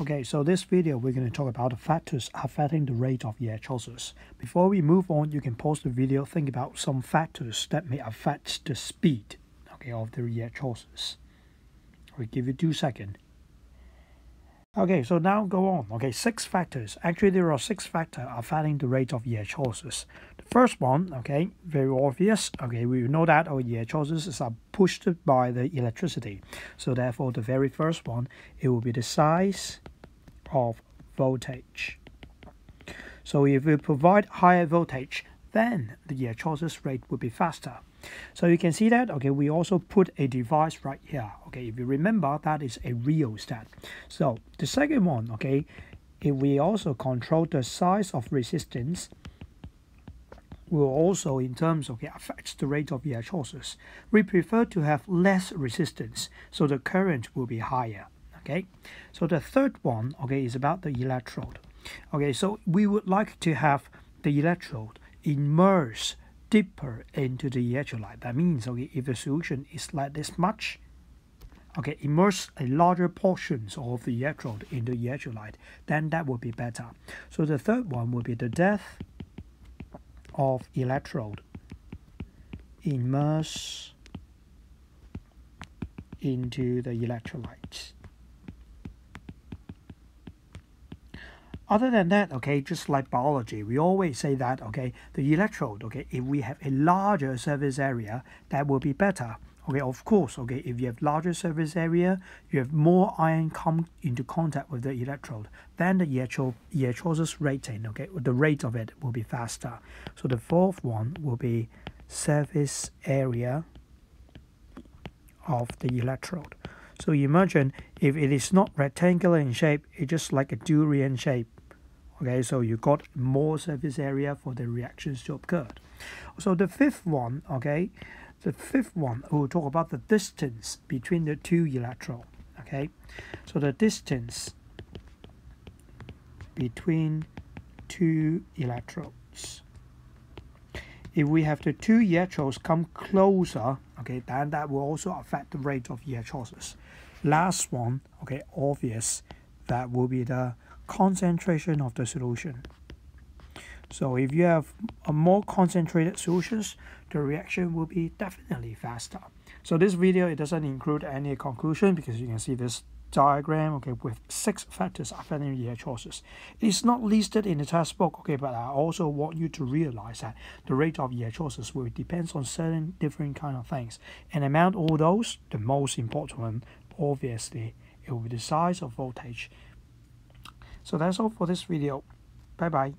Okay, so this video we're going to talk about the factors affecting the rate of electrolysis. Before we move on, you can pause the video, think about some factors that may affect the speed okay, of the electrolysis. We give you two seconds. Okay, so now go on. Okay, six factors. Actually, there are six factors affecting the rate of electrolysis. The first one, okay, very obvious. Okay, we know that our electrolysis are pushed by the electricity. So therefore, the very first one, it will be the size of voltage. So if we provide higher voltage, then the electrolysis rate will be faster. So you can see that, okay, we also put a device right here. Okay, if you remember, that is a rheostat. So the second one, okay, if we also control the size of resistance, will also in terms of okay, affect the rate of electrolysis. We prefer to have less resistance, so the current will be higher. Okay, so the third one, okay, is about the electrode. Okay, so we would like to have the electrode immerse deeper into the electrolyte. That means okay, if the solution is like this much, okay, immerse a larger portions of the electrode into the electrolyte, then that would be better. So the third one would be the depth of electrode immerse into the electrolyte. Other than that, okay, just like biology, we always say that, okay, the electrode, okay, if we have a larger surface area, that will be better. Okay, of course, okay, if you have larger surface area, you have more ion come into contact with the electrode, then the electro electrolysis rating, okay, the rate of it will be faster. So the fourth one will be surface area of the electrode. So imagine if it is not rectangular in shape, it's just like a durian shape. Okay so you got more surface area for the reactions to occur. So the fifth one okay the fifth one we'll talk about the distance between the two electrodes okay? So the distance between two electrodes. If we have the two electrodes come closer okay then that will also affect the rate of electrolysis last one okay obvious that will be the concentration of the solution. So if you have a more concentrated solutions, the reaction will be definitely faster. So this video, it doesn't include any conclusion because you can see this diagram, okay, with six factors affecting the choices It's not listed in the textbook, okay, but I also want you to realize that the rate of your choices will depends on certain different kind of things. And among all those, the most important one, obviously, it will be the size of voltage so that's all for this video. Bye bye.